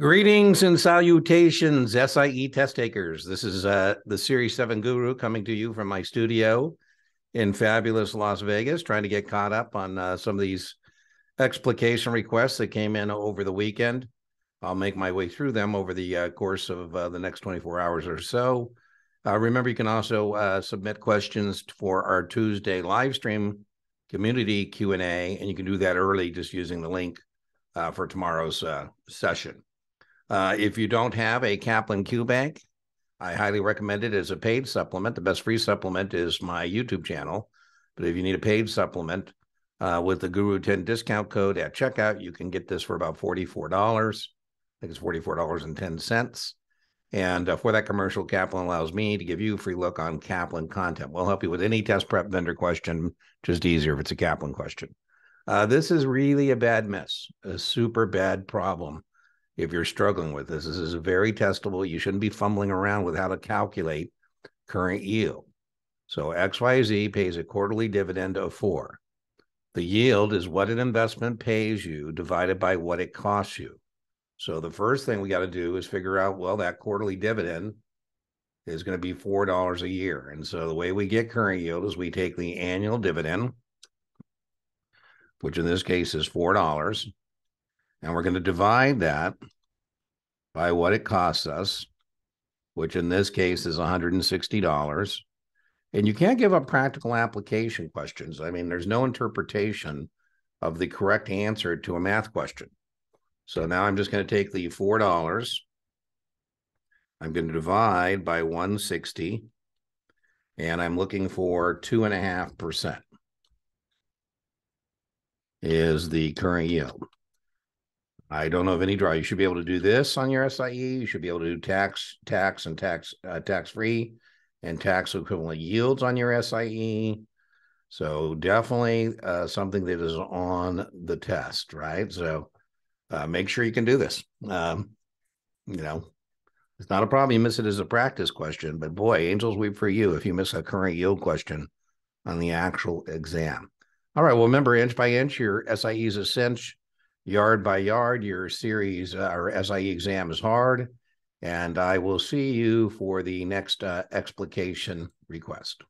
Greetings and salutations, SIE test takers. This is uh, the Series 7 Guru coming to you from my studio in fabulous Las Vegas, trying to get caught up on uh, some of these explication requests that came in over the weekend. I'll make my way through them over the uh, course of uh, the next 24 hours or so. Uh, remember, you can also uh, submit questions for our Tuesday live stream community Q&A, and you can do that early just using the link for tomorrow's session. Uh, if you don't have a Kaplan Q Bank, I highly recommend it as a paid supplement. The best free supplement is my YouTube channel. But if you need a paid supplement uh, with the Guru 10 discount code at checkout, you can get this for about $44. I think it's $44.10. And uh, for that commercial, Kaplan allows me to give you a free look on Kaplan content. We'll help you with any test prep vendor question, just easier if it's a Kaplan question. Uh, this is really a bad mess, a super bad problem if you're struggling with this. This is very testable. You shouldn't be fumbling around with how to calculate current yield. So XYZ pays a quarterly dividend of four. The yield is what an investment pays you divided by what it costs you. So the first thing we got to do is figure out, well, that quarterly dividend is going to be $4 a year. And so the way we get current yield is we take the annual dividend, which in this case is $4, and we're going to divide that by what it costs us, which in this case is $160. And you can't give up practical application questions. I mean, there's no interpretation of the correct answer to a math question. So now I'm just going to take the $4. I'm going to divide by 160, and I'm looking for 2.5% is the current yield. I don't know of any draw. You should be able to do this on your SIE. You should be able to do tax, tax, and tax, uh, tax free, and tax equivalent yields on your SIE. So definitely uh, something that is on the test, right? So uh, make sure you can do this. Um, you know, it's not a problem. You miss it as a practice question, but boy, angels weep for you if you miss a current yield question on the actual exam. All right. Well, remember, inch by inch, your SIE is a cinch yard by yard. Your series uh, or SIE exam is hard. And I will see you for the next uh, explication request.